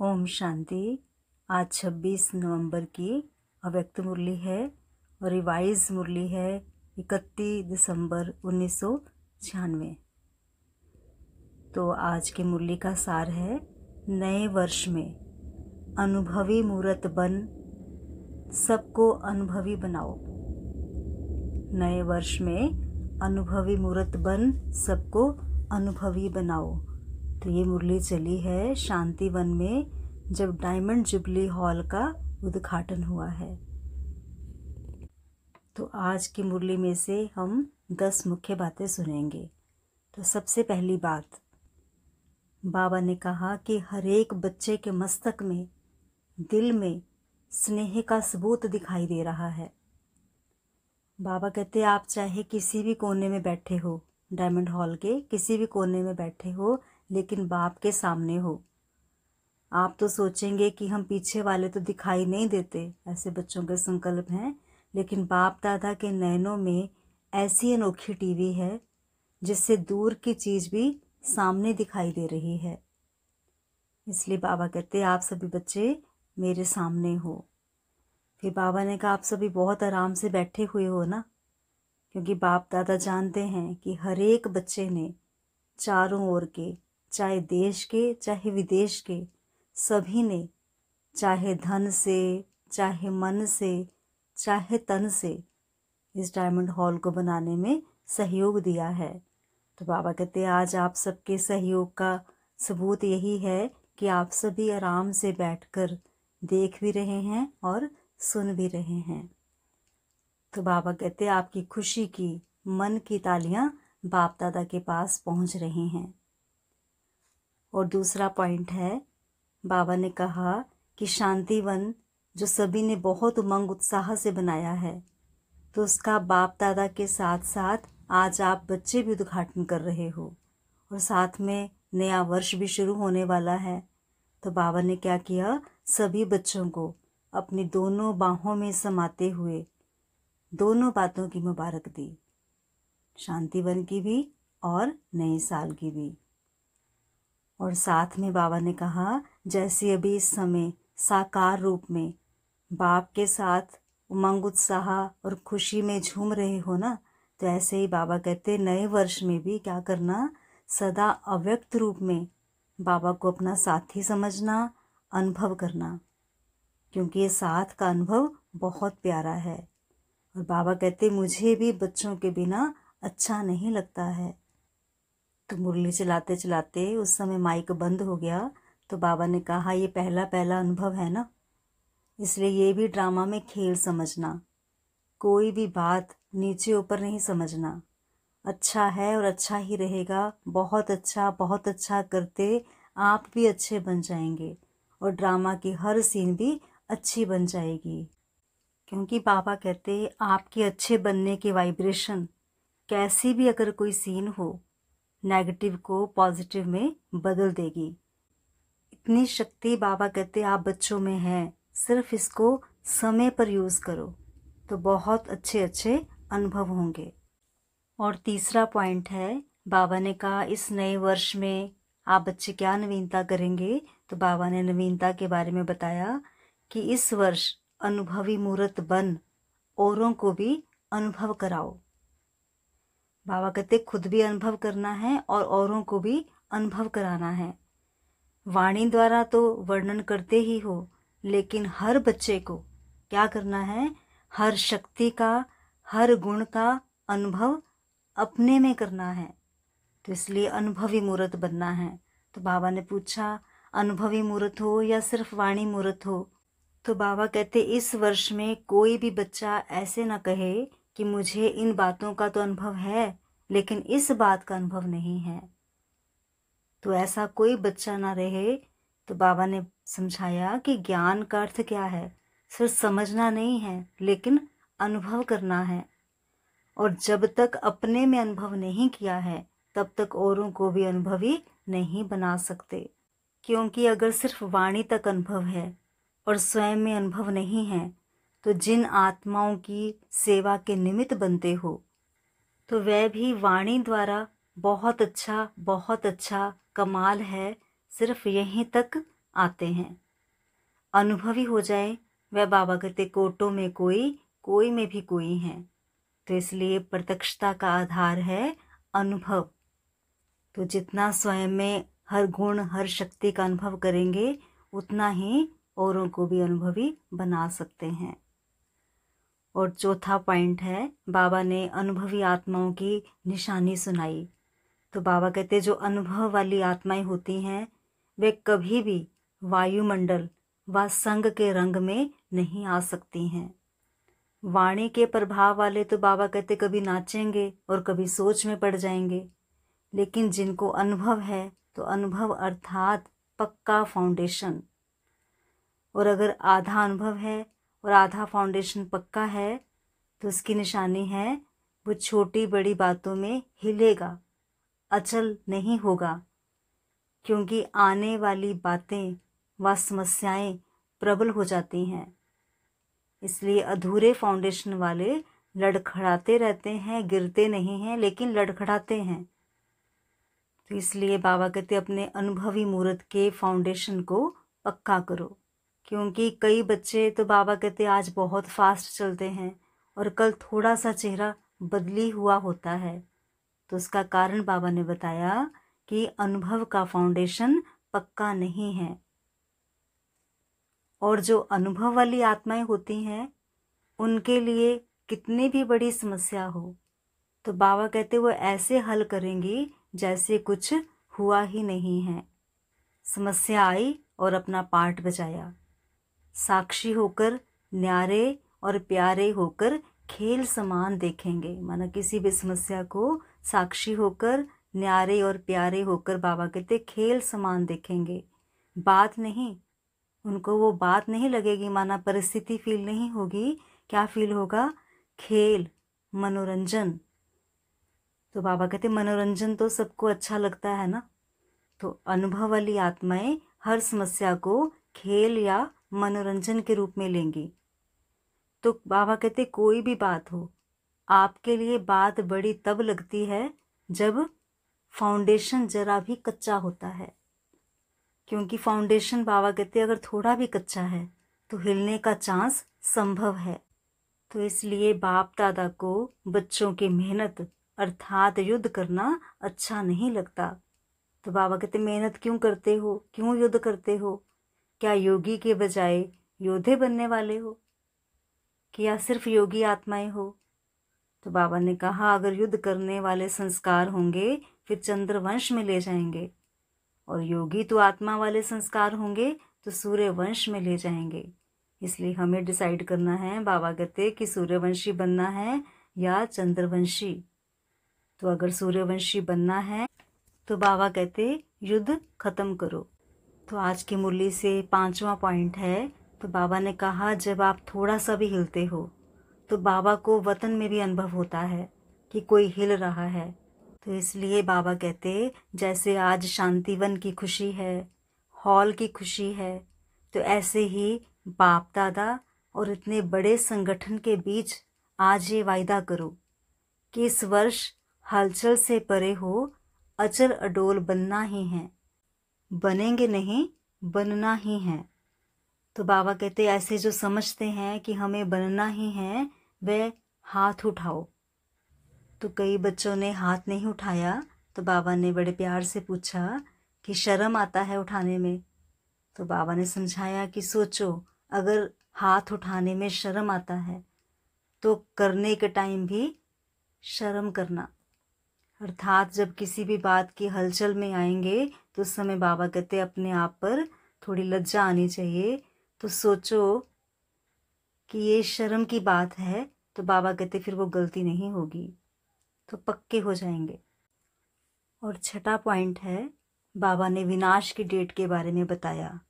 ओम शांति। आज 26 नवंबर की अव्यक्त मुरली है और रिवाइज मुरली है इकतीस दिसंबर उन्नीस सौ छियानवे। तो आज की मुरली का सार है, नए वर्ष में अनुभवी मूर्त बन, सबको अनुभवी बनाओ। नए वर्ष में अनुभवी मूर्त बन, सबको अनुभवी बनाओ। तो ये मुरली चली है शांति वन में, जब डायमंड जुबली हॉल का उद्घाटन हुआ है। तो आज की मुरली में से हम दस मुख्य बातें सुनेंगे। तो सबसे पहली बात, बाबा ने कहा कि हर एक बच्चे के मस्तक में, दिल में स्नेह का सबूत दिखाई दे रहा है। बाबा कहते, आप चाहे किसी भी कोने में बैठे हो, डायमंड हॉल के किसी भी कोने में बैठे हो लेकिन बाप के सामने हो। आप तो सोचेंगे कि हम पीछे वाले तो दिखाई नहीं देते, ऐसे बच्चों के संकल्प हैं। लेकिन बाप दादा के नैनों में ऐसी अनोखी टीवी है, जिससे दूर की चीज़ भी सामने दिखाई दे रही है। इसलिए बाबा कहते आप सभी बच्चे मेरे सामने हो। फिर बाबा ने कहा, आप सभी बहुत आराम से बैठे हुए हो ना? क्योंकि बाप दादा जानते हैं कि हर एक बच्चे ने चारों ओर के चाहे देश के, चाहे विदेश के, सभी ने, चाहे धन से, चाहे मन से, चाहे तन से, इस डायमंड हॉल को बनाने में सहयोग दिया है। तो बाबा कहते हैं, आज आप सबके सहयोग का सबूत यही है कि आप सभी आराम से बैठकर देख भी रहे हैं और सुन भी रहे हैं। तो बाबा कहते आपकी खुशी की मन की तालियाँ बाप दादा के पास पहुँच रही हैं। और दूसरा पॉइंट है, बाबा ने कहा कि शांतिवन, जो सभी ने बहुत उमंग उत्साह से बनाया है तो उसका बाप दादा के साथ साथ आज आप बच्चे भी उद्घाटन कर रहे हो और साथ में नया वर्ष भी शुरू होने वाला है। तो बाबा ने क्या किया? सभी बच्चों को अपनी दोनों बाहों में समाते हुए दोनों बातों की मुबारक दी, शांतिवन की भी और नए साल की भी। और साथ में बाबा ने कहा, जैसे अभी इस समय साकार रूप में बाप के साथ उमंग, उत्साह और खुशी में झूम रहे हो ना तो ऐसे ही बाबा कहते, नए वर्ष में भी क्या करना, सदा अव्यक्त रूप में बाबा को अपना साथी समझना, अनुभव करना, क्योंकि ये साथ का अनुभव बहुत प्यारा है। और बाबा कहते, मुझे भी बच्चों के बिना अच्छा नहीं लगता है। तो मुरली चलाते चलाते उस समय माइक बंद हो गया। तो बाबा ने कहा ये पहला पहला अनुभव है ना? इसलिए ये भी ड्रामा में खेल समझना। कोई भी बात नीचे ऊपर नहीं समझना। अच्छा है और अच्छा ही रहेगा। बहुत अच्छा बहुत अच्छा करते आप भी अच्छे बन जाएँगे और ड्रामा की हर सीन भी अच्छी बन जाएगी। क्योंकि बाबा कहते आपके अच्छे बनने की वाइब्रेशन, कैसी भी अगर कोई सीन हो नेगेटिव को पॉजिटिव में बदल देगी। इतनी शक्ति बाबा कहते आप बच्चों में है, सिर्फ़ इसको समय पर यूज़ करो तो बहुत अच्छे अच्छे अनुभव होंगे। और तीसरा पॉइंट है, बाबा ने कहा, इस नए वर्ष में आप बच्चे क्या नवीनता करेंगे? तो बाबा ने नवीनता के बारे में बताया कि इस वर्ष अनुभवी मूर्त बन, औरों को भी अनुभव कराओ। बाबा कहते खुद भी अनुभव करना है और औरों को भी अनुभव कराना है। वाणी द्वारा तो वर्णन करते ही हो, लेकिन हर बच्चे को क्या करना है? हर शक्ति का, हर गुण का अनुभव अपने में करना है। तो इसलिए अनुभवी मूर्त बनना है। तो बाबा ने पूछा, अनुभवी मूर्त हो या सिर्फ़ वाणी मूर्त हो? तो बाबा कहते, इस वर्ष में कोई भी बच्चा ऐसे ना कहे कि मुझे इन बातों का तो अनुभव है, लेकिन इस बात का अनुभव नहीं है। तो ऐसा कोई बच्चा ना रहे तो बाबा ने समझाया कि ज्ञान का अर्थ क्या है। सिर्फ़ समझना नहीं है, लेकिन अनुभव करना है। और जब तक अपने में अनुभव नहीं किया है, तब तक औरों को भी अनुभवी नहीं बना सकते। क्योंकि अगर सिर्फ़ वाणी तक अनुभव है, और स्वयं में अनुभव नहीं है तो जिन आत्माओं की सेवा के निमित्त बनते हो तो वह भी वाणी द्वारा बहुत अच्छा बहुत अच्छा कमाल है, सिर्फ़ यहीं तक आते हैं। अनुभवी हो जाए, वह बाबा कहते, कोटों में कोई कोई में भी कोई है। तो इसलिए प्रत्यक्षता का आधार है अनुभव। तो जितना स्वयं में हर गुण, हर शक्ति का अनुभव करेंगे, उतना ही औरों को भी अनुभवी बना सकते हैं। और चौथा पॉइंट है, बाबा ने अनुभवी आत्माओं की निशानी सुनाई। तो बाबा कहते जो अनुभव वाली आत्माएँ होती हैं, वे कभी भी वायुमंडल व संग के रंग में नहीं आ सकती हैं। वाणी के प्रभाव वाले तो बाबा कहते कभी नाचेंगे और कभी सोच में पड़ जाएँगे। लेकिन जिनको अनुभव है तो अनुभव अर्थात पक्का फाउंडेशन और अगर आधा अनुभव है और आधा फाउंडेशन पक्का है तो उसकी निशानी है, वो छोटी बड़ी बातों में हिलेगा। अचल नहीं होगा, क्योंकि आने वाली बातें व समस्याएँ प्रबल हो जाती हैं। इसलिए अधूरे फाउंडेशन वाले लड़खड़ाते रहते हैं, गिरते नहीं हैं, लेकिन लड़खड़ाते हैं। तो इसलिए बाबा कहते अपने अनुभवी मूर्त के फाउंडेशन को पक्का करो। क्योंकि कई बच्चे तो बाबा कहते आज बहुत फास्ट चलते हैं और कल थोड़ा सा चेहरा बदली हुआ होता है। तो उसका कारण बाबा ने बताया कि अनुभव का फाउंडेशन पक्का नहीं है। और जो अनुभव वाली आत्माएँ होती हैं, उनके लिए कितनी भी बड़ी समस्या हो तो बाबा कहते वो ऐसे हल करेंगी जैसे कुछ हुआ ही नहीं है। समस्या आई और अपना पार्ट बजाया। साक्षी होकर, न्यारे और प्यारे होकर खेल समान देखेंगे। माना किसी भी समस्या को साक्षी होकर, न्यारे और प्यारे होकर बाबा कहते खेल समान देखेंगे। बात नहीं, उनको वो बात नहीं लगेगी, माना परिस्थिति फील नहीं होगी। क्या फील होगा? खेल, मनोरंजन। तो बाबा कहते मनोरंजन तो सबको अच्छा लगता है ना? तो अनुभव वाली आत्माएँ हर समस्या को खेल या मनोरंजन के रूप में लेंगी। तो बाबा कहते, कोई भी बात हो, आपके लिए बात बड़ी तब लगती है जब फाउंडेशन जरा भी कच्चा होता है। क्योंकि फाउंडेशन बाबा कहते, अगर थोड़ा भी कच्चा है तो हिलने का चांस संभव है। तो इसलिए बाप दादा को बच्चों की मेहनत अर्थात युद्ध करना अच्छा नहीं लगता। तो बाबा कहते, मेहनत क्यों करते हो? क्यों युद्ध करते हो? क्या योगी के बजाय योद्धे बनने वाले हो? क्या सिर्फ़ योगी आत्माएँ हो? तो बाबा ने कहा, अगर युद्ध करने वाले संस्कार होंगे, फिर चंद्रवंश में ले जाएँगे। और योगी तो आत्मा वाले संस्कार होंगे तो सूर्य वंश में ले जाएँगे। इसलिए हमें डिसाइड करना है, बाबा कहते कि सूर्यवंशी बनना है या चंद्रवंशी। तो अगर सूर्यवंशी बनना है तो बाबा कहते युद्ध खत्म करो। तो आज की मुरली से पांचवा पॉइंट है। तो बाबा ने कहा, जब आप थोड़ा सा भी हिलते हो तो बाबा को वतन में भी अनुभव होता है कि कोई हिल रहा है। तो इसलिए बाबा कहते, जैसे आज शांतिवन की खुशी है, हॉल की खुशी है तो ऐसे ही बाप दादा और इतने बड़े संगठन के बीच आज ये वायदा करो कि इस वर्ष हलचल से परे हो, अचल अडोल बनना ही है। बनेंगे नहीं, बनना ही है। तो बाबा कहते ऐसे जो समझते हैं कि हमें बनना ही है, वे हाथ उठाओ। तो कई बच्चों ने हाथ नहीं उठाया। तो बाबा ने बड़े प्यार से पूछा कि शर्म आता है उठाने में? तो बाबा ने समझाया कि सोचो, अगर हाथ उठाने में शर्म आता है तो करने के टाइम भी शर्म करना। अर्थात जब किसी भी बात की हलचल में आएँगे तो उस समय बाबा कहते अपने आप पर थोड़ी लज्जा आनी चाहिए। तो सोचो कि ये शर्म की बात है तो बाबा कहते फिर वो गलती नहीं होगी। तो पक्के हो जाएँगे। और छठा पॉइंट है, बाबा ने विनाश की डेट के बारे में बताया।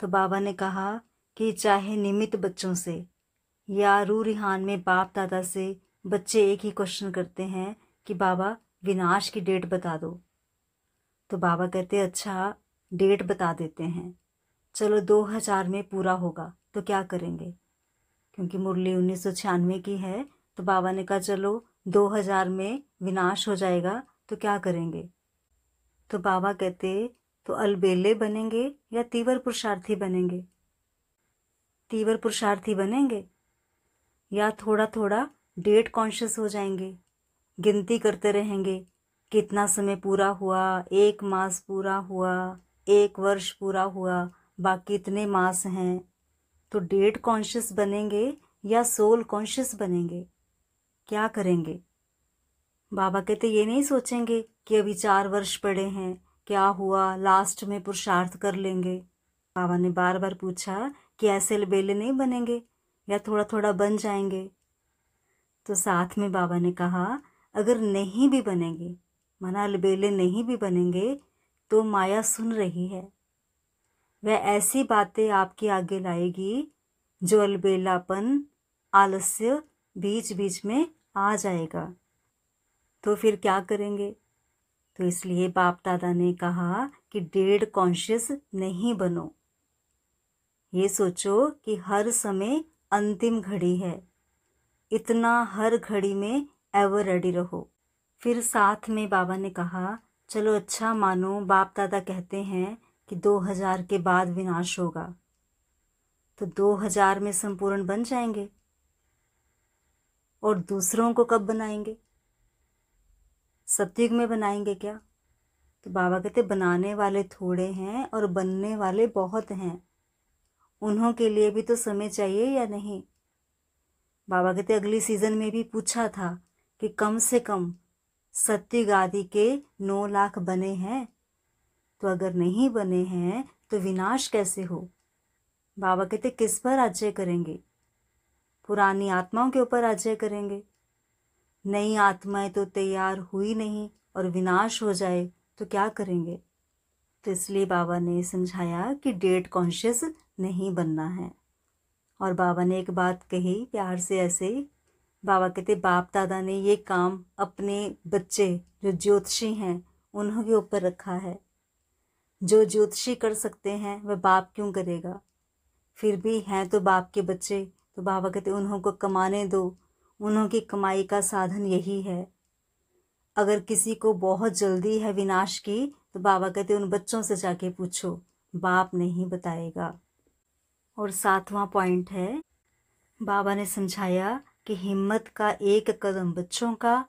तो बाबा ने कहा कि चाहे निमित बच्चों से या रू रिहान में बाप दादा से बच्चे एक ही क्वेश्चन करते हैं कि, बाबा विनाश की डेट बता दो। तो बाबा कहते अच्छा डेट बता देते हैं। चलो, दो हज़ार में पूरा होगा तो क्या करेंगे? क्योंकि मुरली उन्नीस सौ छियानवे की है तो बाबा ने कहा, चलो, दो हज़ार में विनाश हो जाएगा तो क्या करेंगे? तो बाबा कहते तो अलबेले बनेंगे या तीव्र पुरुषार्थी बनेंगे? तीव्र पुरुषार्थी बनेंगे? या थोड़ा थोड़ा डेट कॉन्शियस हो जाएँगे? गिनती करते रहेंगे। कितना समय पूरा हुआ? एक मास पूरा हुआ? एक वर्ष पूरा हुआ? बाकी इतने मास हैं। तो डेट कॉन्शियस बनेंगे या सोल कॉन्शियस बनेंगे? क्या करेंगे? बाबा कहते, ये नहीं सोचेंगे कि अभी चार वर्ष पड़े हैं। क्या हुआ? लास्ट में पुरुषार्थ कर लेंगे। बाबा ने बार बार पूछा, कि ऐसे लबेले नहीं बनेंगे? या थोड़ा थोड़ा बन जाएँगे? तो साथ में बाबा ने कहा अगर नहीं भी बनेंगे मना अलबेले नहीं भी बनेंगे तो माया सुन रही है। वह ऐसी बातें आपके आगे लाएगी, जो अलबेलापन, आलस्य बीच बीच में आ जाएगा। तो फिर क्या करेंगे? तो इसलिए बाप दादा ने कहा कि डेढ़ कॉन्शियस नहीं बनो। ये सोचो कि हर समय अंतिम घड़ी है। इतना हर घड़ी में एवर रेडी रहो। फिर साथ में बाबा ने कहा, चलो अच्छा मानो, बाप दादा कहते हैं कि दो हज़ार के बाद विनाश होगा। तो दो हज़ार में संपूर्ण बन जाएँगे। और दूसरों को कब बनाएँगे? सत्युग में बनाएँगे क्या? तो बाबा कहते, बनाने वाले थोड़े हैं और बनने वाले बहुत हैं। उन्हों के लिए भी तो समय चाहिए या नहीं? बाबा कहते, अगली सीज़न में भी पूछा था कि कम से कम सत्युग आदि के नौ लाख बने हैं। तो अगर नहीं बने हैं तो विनाश कैसे हो? बाबा कहते, किस पर राज्य करेंगे? पुरानी आत्माओं के ऊपर राज्य करेंगे। नई आत्माएँ तो तैयार हुई नहीं और विनाश हो जाए तो क्या करेंगे? तो इसलिए बाबा ने समझाया कि डेट कॉन्शियस नहीं बनना है। और बाबा ने एक बात कही, प्यार से ऐसे बाबा कहते, बाप दादा ने ये काम अपने बच्चे जो ज्योतिषी हैं उन्हों के ऊपर रखा है। जो ज्योतिषी कर सकते हैं, वह बाप क्यों करेगा? फिर भी हैं तो बाप के बच्चे। तो बाबा कहते, उन्हों को कमाने दो। उन्हों की कमाई का साधन यही है। अगर किसी को बहुत जल्दी है विनाश की तो बाबा कहते, उन बच्चों से जाके पूछो। बाप नहीं बताएगा। और सातवां पॉइंट है, बाबा ने समझाया कि हिम्मत का एक कदम बच्चों का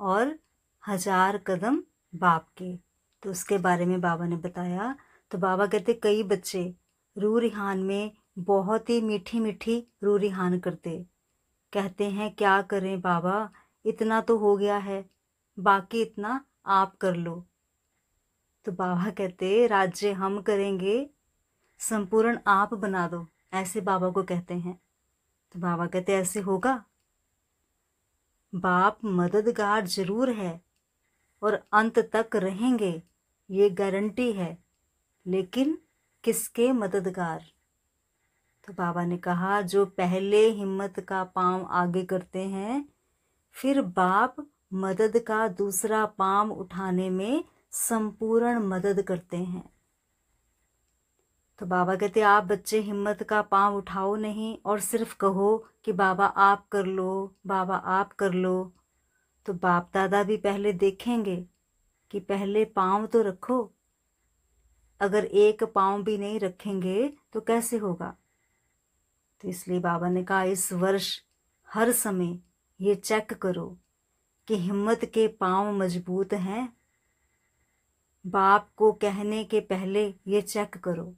और हज़ार कदम बाप के। तो उसके बारे में बाबा ने बताया। तो बाबा कहते, कई बच्चे रू रिहान में बहुत ही मीठी मीठी रू रिहान करते। कहते हैं, क्या करें बाबा? इतना तो हो गया है, बाकी इतना आप कर लो। तो बाबा कहते, राज्य हम करेंगे, संपूर्ण आप बना दो। ऐसे बाबा को कहते हैं। तो बाबा कहते, ऐसे होगा? बाप मददगार ज़रूर है और अंत तक रहेंगे, ये गारंटी है। लेकिन किसके मददगार? तो बाबा ने कहा, जो पहले हिम्मत का पाँव आगे करते हैं, फिर बाप मदद का दूसरा पाँव उठाने में संपूर्ण मदद करते हैं। तो बाबा कहते, आप बच्चे हिम्मत का पाँव उठाओ नहीं और सिर्फ़ कहो कि, बाबा आप कर लो, बाबा आप कर लो। तो बाप दादा भी पहले देखेंगे कि पहले पाँव तो रखो। अगर एक पाँव भी नहीं रखेंगे तो कैसे होगा? तो इसलिए बाबा ने कहा, इस वर्ष हर समय ये चेक करो कि हिम्मत के पाँव मज़बूत हैं। बाप को कहने के पहले ये चेक करो।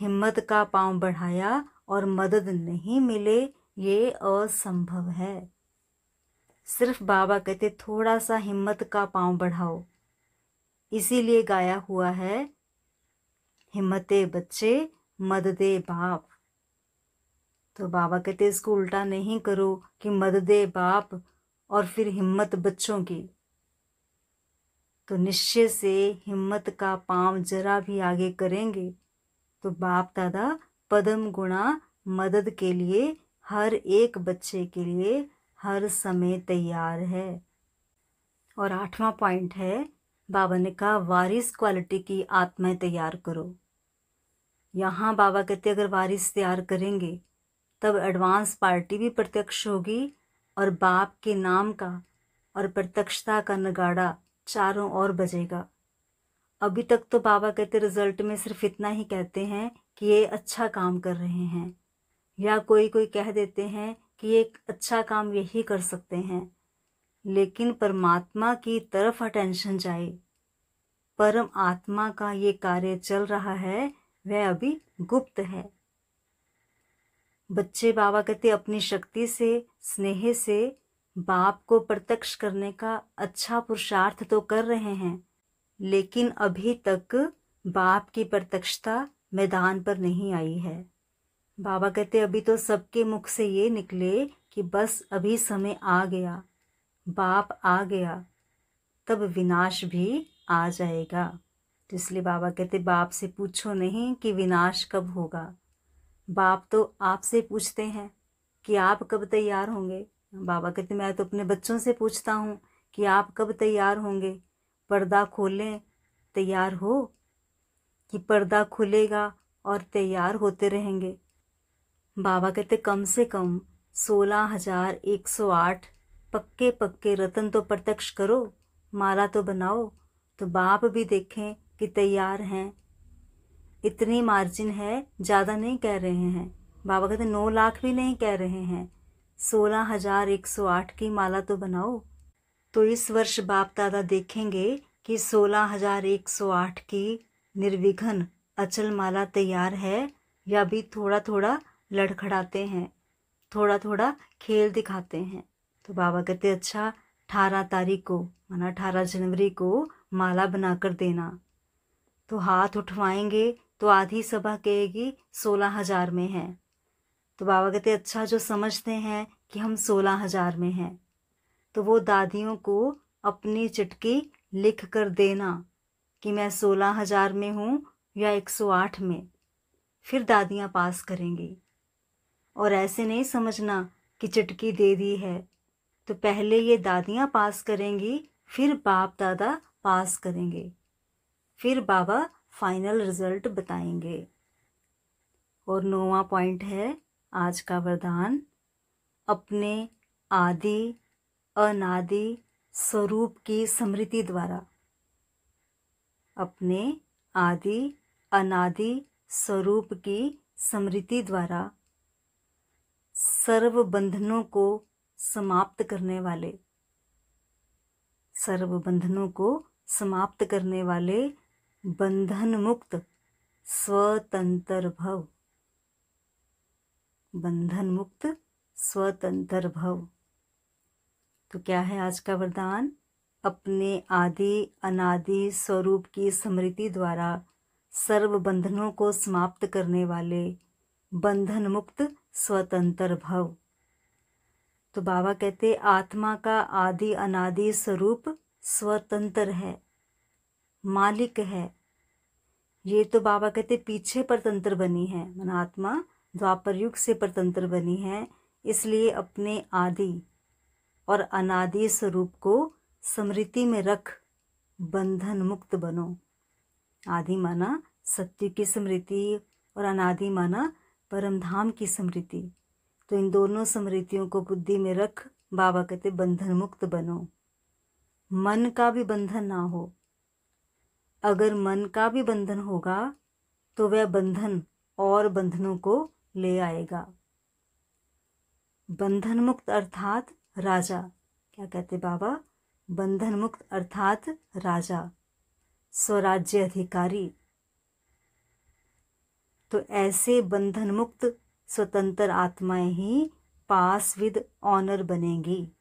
हिम्मत का पाँव बढ़ाया और मदद नहीं मिले, ये असंभव है। सिर्फ़ बाबा कहते थोड़ा सा हिम्मत का पाँव बढ़ाओ। इसीलिए गाया हुआ है, हिम्मते बच्चे, मददे बाप। तो बाबा कहते, इसको उल्टा नहीं करो कि मददे बाप और फिर हिम्मत बच्चों की। तो निश्चय से हिम्मत का पाँव जरा भी आगे करेंगे तो बाप दादा पदम गुणा मदद के लिए हर एक बच्चे के लिए हर समय तैयार है। और आठवां पॉइंट है, बाबा ने कहा, वारिस क्वालिटी की आत्माएँ तैयार करो। यहाँ बाबा कहते अगर वारिस तैयार करेंगे, तब एडवांस पार्टी भी प्रत्यक्ष होगी और बाप के नाम का और प्रत्यक्षता का नगाड़ा चारों ओर बजेगा। अभी तक तो बाबा कहते रिज़ल्ट में सिर्फ़ इतना ही कहते हैं कि ये अच्छा काम कर रहे हैं। या कोई कोई कह देते हैं कि ये अच्छा काम यही कर सकते हैं। लेकिन परमात्मा की तरफ़ अटेंशन जाए। परम आत्मा का ये कार्य चल रहा है, वह अभी गुप्त है। बच्चे बाबा कहते अपनी शक्ति से, स्नेह से, बाप को प्रत्यक्ष करने का अच्छा पुरुषार्थ तो कर रहे हैं। लेकिन अभी तक बाप की प्रत्यक्षता मैदान पर नहीं आई है। बाबा कहते, अभी तो सबके मुख से ये निकले कि बस अभी समय आ गया, बाप आ गया, तब विनाश भी आ जाएगा। तो इसलिए बाबा कहते, बाप से पूछो नहीं कि विनाश कब होगा। बाप तो आपसे पूछते हैं कि आप कब तैयार होंगे। बाबा कहते, मैं तो अपने बच्चों से पूछता हूँ कि आप कब तैयार होंगे पर्दा खोलें, तैयार हो। कि पर्दा खुलेगा और तैयार होते रहेंगे। बाबा कहते, कम से कम सोलह हज़ार एक सौ आठ पक्के पक्के रतन तो प्रत्यक्ष करो, माला तो बनाओ तो बाप भी देखें कि तैयार हैं। इतनी मार्जिन है, ज़्यादा नहीं कह रहे हैं। बाबा कहते, नौ लाख भी नहीं कह रहे हैं। सोलह हज़ार एक सौ आठ की माला तो बनाओ तो इस वर्ष बाप दादा देखेंगे कि सोलह हज़ार एक सौ आठ की निर्विघ्न अचल माला तैयार है या भी थोड़ा थोड़ा लड़खड़ाते हैं थोड़ा थोड़ा खेल दिखाते हैं। तो बाबा कहते अच्छा अठारह तारीख को, माना अठारह जनवरी को माला बनाकर देना। तो हाथ उठवाएँगे तो आधी सभा कहेगी, सोलह हज़ार में है। तो बाबा कहते अच्छा जो समझते हैं कि हम सोलह हज़ार में हैं। तो वो दादियों को अपनी चिटकी लिख कर देना कि मैं सोलह हज़ार में हूँ या एक सौ आठ में। फिर दादियाँ पास करेंगी। और ऐसे नहीं समझना कि चिटकी दे दी है। तो पहले ये दादियाँ पास करेंगी, फिर बाप दादा पास करेंगे। फिर बाबा फाइनल रिज़ल्ट बताएँगे। और नौवा पॉइंट है आज का वरदान। अपने आदि अनादि स्वरूप की स्मृति द्वारा। अपने आदि अनादि स्वरूप की स्मृति द्वारा सर्व बंधनों को समाप्त करने वाले, सर्व बंधनों को समाप्त करने वाले बंधन मुक्त स्वतंत्र भव बंधन मुक्त स्वतंत्र भव तो क्या है आज का वरदान? अपने आदि अनादि स्वरूप की स्मृति द्वारा सर्व बंधनों को समाप्त करने वाले बंधन मुक्त स्वतंत्र भव। तो बाबा कहते, आत्मा का आदि अनादि स्वरूप स्वतंत्र है, मालिक है। ये तो बाबा कहते, पीछे पर तंत्र बनी है। मन आत्मा द्वापर युग से परतंत्र बनी है, इसलिए अपने आदि और अनादि स्वरूप को स्मृति में रख बंधन मुक्त बनो। आदि माना सत्य की स्मृति और अनादि माना परम धाम की स्मृति। तो इन दोनों स्मृतियों को बुद्धि में रख बाबा कहते बंधन मुक्त बनो। मन का भी बंधन ना हो। अगर मन का भी बंधन होगा तो वह बंधन और बंधनों को ले आएगा। बंधन मुक्त अर्थात राजा। क्या कहते बाबा? बंधन मुक्त अर्थात राजा। स्वराज्य अधिकारी। तो ऐसे बंधन मुक्त स्वतंत्र आत्माएँ ही पास विद ऑनर बनेंगी।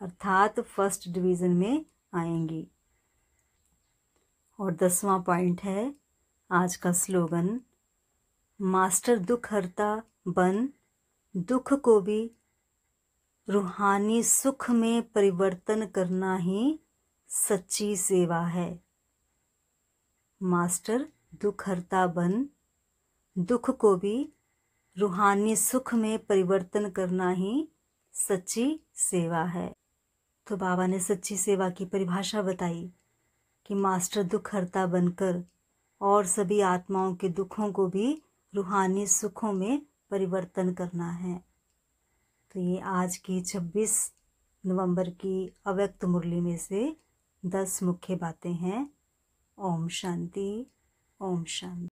अर्थात फ़र्स्ट डिवीज़न में आएँगी। और दसवां पॉइंट है आज का स्लोगन मास्टर दुख हरता बन, दुख को भी रूहानी सुख में परिवर्तन करना ही सच्ची सेवा है। मास्टर दुख हरता बन, दुख को भी रूहानी सुख में परिवर्तन करना ही सच्ची सेवा है। तो बाबा ने सच्ची सेवा की परिभाषा बताई कि मास्टर दुख हरता बनकर और सभी आत्माओं के दुखों को भी रूहानी सुखों में परिवर्तन करना है। तो ये आज की 26 नवंबर की अव्यक्त मुरली में से 10 मुख्य बातें हैं। ओम शांति ओम शांति।